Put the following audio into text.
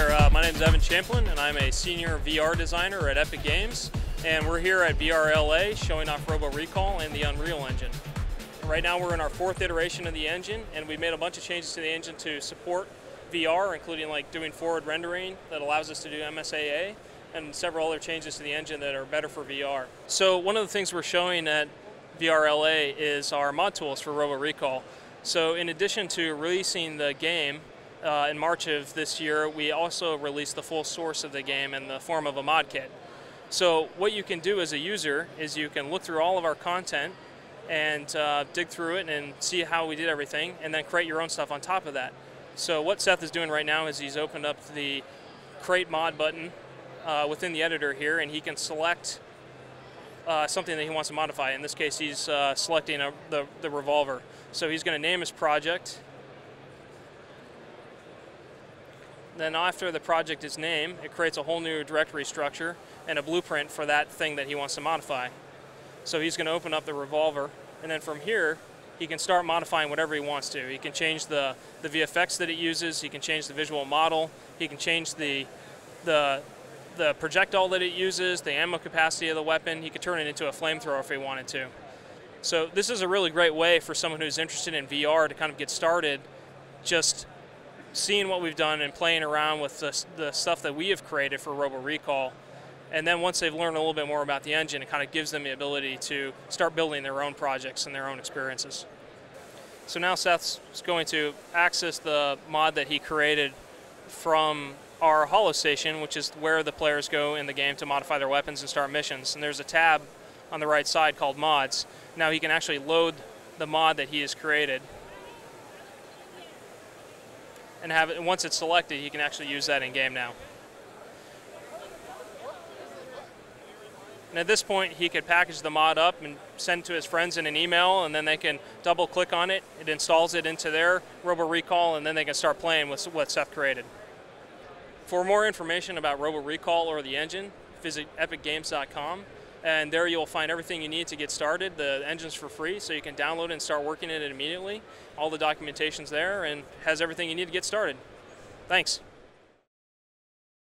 Uh, Champlin, and I'm a senior VR designer at Epic Games. And we're here at VRLA showing off Robo Recall and the Unreal Engine. Right now, we're in our fourth iteration of the engine, and we've made a bunch of changes to the engine to support VR, including like doing forward rendering that allows us to do MSAA, and several other changes to the engine that are better for VR. So, one of the things we're showing at VRLA is our mod tools for Robo Recall. So, in addition to releasing the game uh, in March of this year, we also released the full source of the game in the form of a mod kit. So what you can do as a user is you can look through all of our content and uh, dig through it and see how we did everything and then create your own stuff on top of that. So what Seth is doing right now is he's opened up the create mod button uh, within the editor here and he can select uh, something that he wants to modify. In this case, he's uh, selecting a, the, the revolver. So he's going to name his project Then after the project is named, it creates a whole new directory structure and a blueprint for that thing that he wants to modify. So he's going to open up the revolver, and then from here, he can start modifying whatever he wants to. He can change the, the VFX that it uses, he can change the visual model, he can change the, the, the projectile that it uses, the ammo capacity of the weapon, he could turn it into a flamethrower if he wanted to. So this is a really great way for someone who's interested in VR to kind of get started just seeing what we've done and playing around with the, the stuff that we have created for Robo Recall. And then once they've learned a little bit more about the engine, it kind of gives them the ability to start building their own projects and their own experiences. So now Seth's going to access the mod that he created from our Holo Station, which is where the players go in the game to modify their weapons and start missions. And there's a tab on the right side called Mods. Now he can actually load the mod that he has created and have it. once it's selected, you can actually use that in game now. And at this point, he could package the mod up and send to his friends in an email, and then they can double click on it. It installs it into their Robo Recall, and then they can start playing with what Seth created. For more information about Robo Recall or the engine, visit epicgames.com and there you'll find everything you need to get started. The engine's for free, so you can download and start working in it immediately. All the documentation's there and has everything you need to get started. Thanks.